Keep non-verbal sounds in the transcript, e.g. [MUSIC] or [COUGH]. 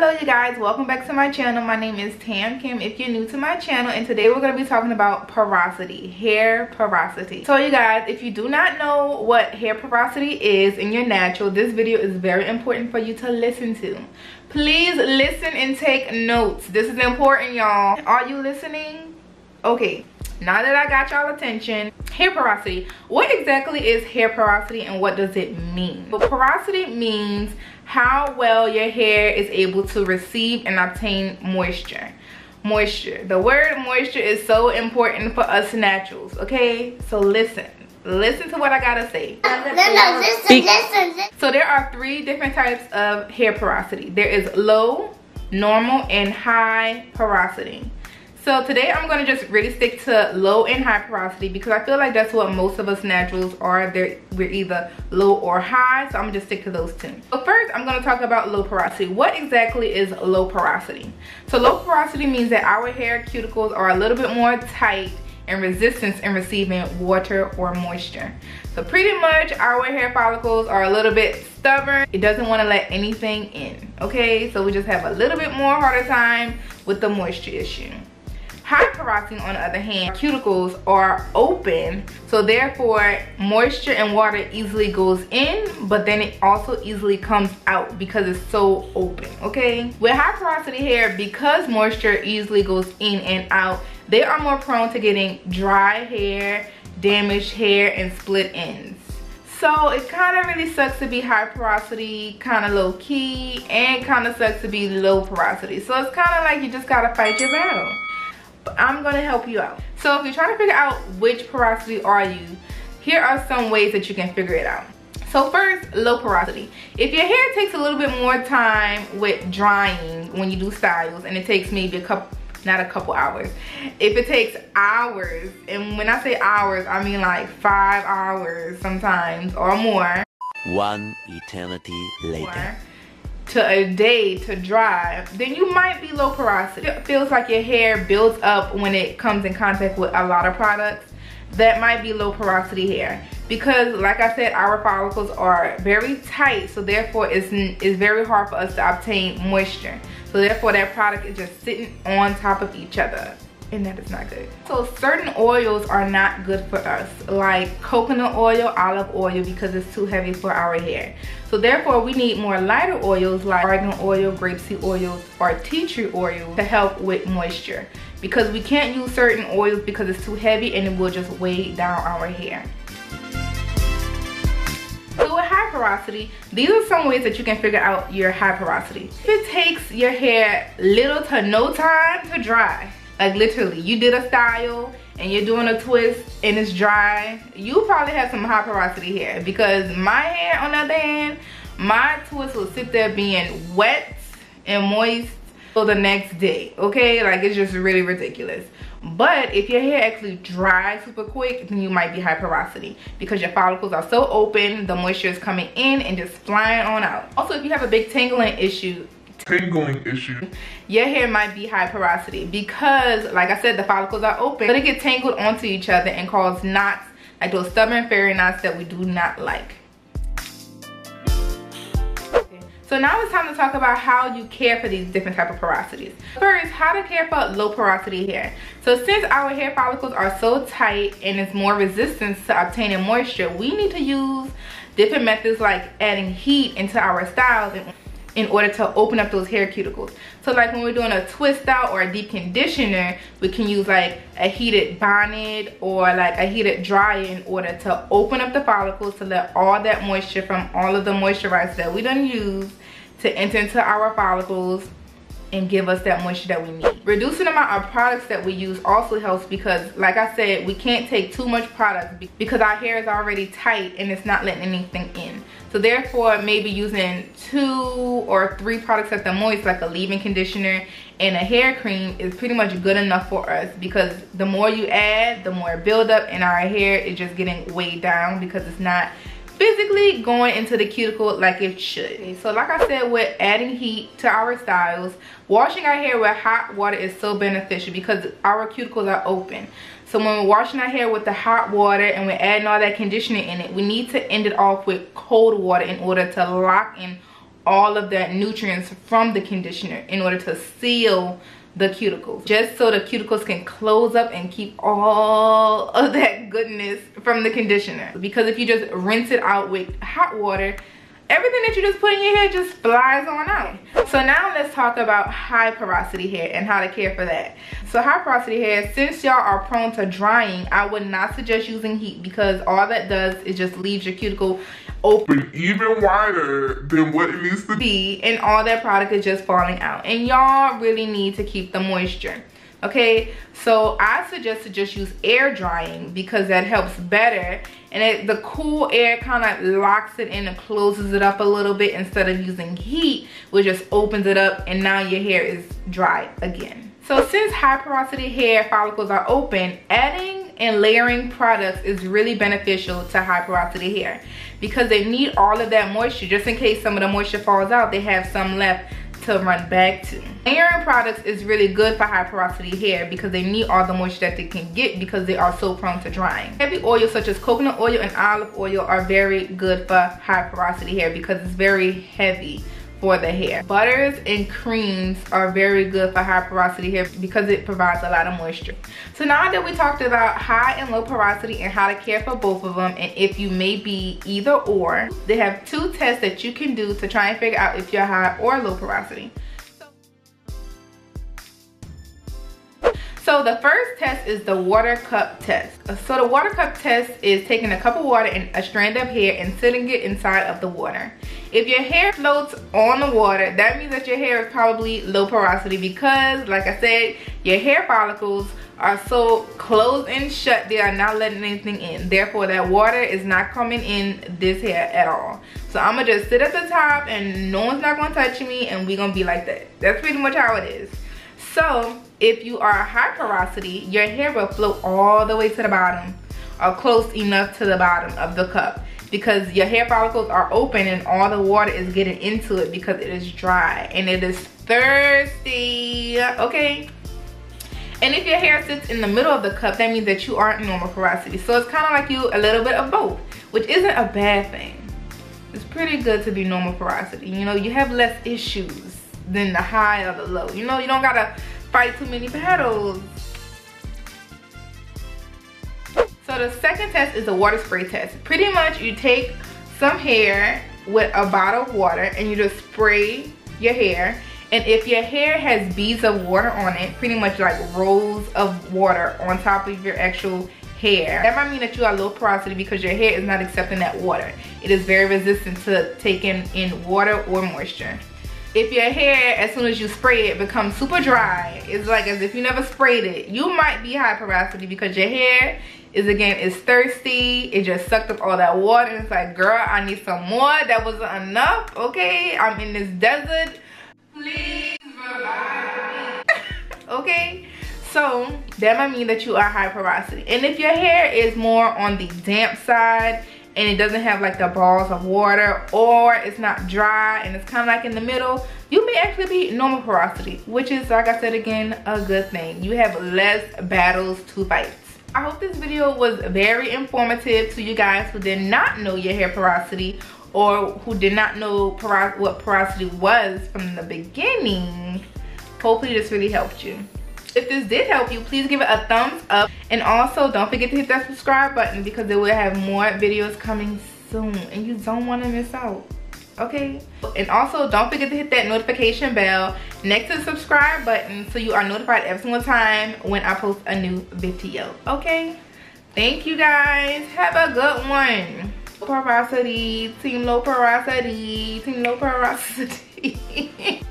hello you guys. Welcome back to my channel. My name is Tam Kam. If you're new to my channel and today we're going to be talking about porosity hair porosity. So you guys if you do not know what hair porosity is in your natural this video is very important for you to listen to. Please listen and take notes. This is important y'all. Are you listening? Okay now that i got y'all attention hair porosity. What exactly is hair porosity and what does it mean? Well, porosity means how well your hair is able to receive and obtain moisture. Moisture. The word moisture is so important for us naturals okay? So listen. Listen to what i gotta say. Listen, listen, so there are three different types of hair porosity. There is low normal and high porosity so today I'm to just really stick to low and high porosity because I feel like that's what most of us naturals are. They're, we're either low or high, so I'm to just stick to those two. But first, I'm to talk about low porosity. What exactly is low porosity? So low porosity means that our hair cuticles are a little bit more tight and resistance in receiving water or moisture. So pretty much our hair follicles are a little bit stubborn. It doesn't want to let anything in, okay? So we just have a little bit more harder time with the moisture issue. Porosity, on the other hand, cuticles are open, so therefore moisture and water easily goes in, but then it also easily comes out because it's so open, okay? With high porosity hair, because moisture easily goes in and out, they are more prone to getting dry hair, damaged hair, and split ends. So it kind of really sucks to be high porosity, kind of low key, and kind of sucks to be low porosity. So it's kind of like you just gotta fight your battle but I'm gonna help you out. So if you're trying to figure out which porosity are you, here are some ways that you can figure it out. So first, low porosity. If your hair takes a little bit more time with drying when you do styles, and it takes maybe a couple, not a couple hours. If it takes hours, and when I say hours, I mean like five hours sometimes or more. One eternity later to a day to dry, then you might be low porosity. It feels like your hair builds up when it comes in contact with a lot of products. That might be low porosity hair. Because like I said, our follicles are very tight, so therefore it's, it's very hard for us to obtain moisture. So therefore that product is just sitting on top of each other and that is not good. So certain oils are not good for us, like coconut oil, olive oil, because it's too heavy for our hair. So therefore, we need more lighter oils like argan oil, grapeseed oils, or tea tree oil to help with moisture. Because we can't use certain oils because it's too heavy and it will just weigh down our hair. So with high porosity, these are some ways that you can figure out your high porosity. It takes your hair little to no time to dry, like literally, you did a style and you're doing a twist and it's dry, you probably have some high porosity hair because my hair on the other hand, my twist will sit there being wet and moist for the next day, okay? Like it's just really ridiculous. But if your hair actually dries super quick, then you might be high porosity because your follicles are so open, the moisture is coming in and just flying on out. Also, if you have a big tangling issue, tangling issue. Your hair might be high porosity because, like I said, the follicles are open. So they get tangled onto each other and cause knots, like those stubborn fairy knots that we do not like. So now it's time to talk about how you care for these different type of porosities. First, how to care for low porosity hair. So since our hair follicles are so tight and it's more resistant to obtaining moisture, we need to use different methods like adding heat into our styles in order to open up those hair cuticles. So like when we're doing a twist out or a deep conditioner, we can use like a heated bonnet or like a heated dryer in order to open up the follicles to let all that moisture from all of the moisturizers that we don't use to enter into our follicles and give us that moisture that we need. Reducing the amount of products that we use also helps because like I said, we can't take too much product because our hair is already tight and it's not letting anything in. So therefore, maybe using two or three products at the most, like a leave-in conditioner and a hair cream is pretty much good enough for us because the more you add, the more buildup in our hair is just getting weighed down because it's not physically going into the cuticle like it should. So like I said, with adding heat to our styles, washing our hair with hot water is so beneficial because our cuticles are open. So when we're washing our hair with the hot water and we're adding all that conditioner in it, we need to end it off with cold water in order to lock in all of that nutrients from the conditioner in order to seal the cuticles. Just so the cuticles can close up and keep all of that goodness from the conditioner. Because if you just rinse it out with hot water everything that you just put in your hair just flies on out. So now let's talk about high porosity hair and how to care for that. So high porosity hair, since y'all are prone to drying, I would not suggest using heat because all that does is just leaves your cuticle open even wider than what it needs to be and all that product is just falling out. And y'all really need to keep the moisture okay so i suggest to just use air drying because that helps better. And it, the cool air kind of locks it in and closes it up a little bit instead of using heat which just opens it up and now your hair is dry again. So since high porosity hair follicles are open adding and layering products is really beneficial to high porosity hair because they need all of that moisture. Just in case some of the moisture falls out they have some left to run back to. Layering products is really good for high porosity hair because they need all the moisture that they can get because they are so prone to drying. Heavy oils such as coconut oil and olive oil are very good for high porosity hair because it's very heavy for the hair. Butters and creams are very good for high porosity hair because it provides a lot of moisture. So now that we talked about high and low porosity and how to care for both of them and if you may be either or, they have two tests that you can do to try and figure out if you're high or low porosity. So the first test is the water cup test. So the water cup test is taking a cup of water and a strand of hair and sitting it inside of the water. If your hair floats on the water, that means that your hair is probably low porosity because, like I said, your hair follicles are so closed and shut, they are not letting anything in. Therefore, that water is not coming in this hair at all. So I'm gonna just sit at the top and no one's not gonna touch me and we gonna be like that. That's pretty much how it is. So if you are a high porosity, your hair will float all the way to the bottom or close enough to the bottom of the cup because your hair follicles are open and all the water is getting into it because it is dry and it is thirsty, okay? And if your hair sits in the middle of the cup, that means that you aren't normal porosity. So it's kind of like you a little bit of both, which isn't a bad thing. It's pretty good to be normal porosity. You know, you have less issues than the high or the low. You know, you don't gotta fight too many battles. So the second test is the water spray test. Pretty much you take some hair with a bottle of water and you just spray your hair. And if your hair has beads of water on it, pretty much like rolls of water on top of your actual hair, that might mean that you are low porosity because your hair is not accepting that water. It is very resistant to taking in water or moisture if your hair as soon as you spray it becomes super dry it's like as if you never sprayed it. You might be high porosity because your hair is again is thirsty. It just sucked up all that water. And it's like girl i need some more. That wasn't enough. Okay i'm in this desert. Please [LAUGHS] revive me. Okay so that might mean that you are high porosity. And if your hair is more on the damp side and it doesn't have like the balls of water or it's not dry and it's kind of like in the middle you may actually be normal porosity which is like i said again a good thing. You have less battles to fight. I hope this video was very informative to you guys who did not know your hair porosity or who did not know what porosity was from the beginning. Hopefully this really helped you if this did help you, please give it a thumbs up. And also, don't forget to hit that subscribe button because they will have more videos coming soon. And you don't want to miss out. Okay? And also, don't forget to hit that notification bell next to the subscribe button so you are notified every single time when I post a new video. Okay? Thank you guys. Have a good one. Porosity, team low porosity, team low porosity. [LAUGHS]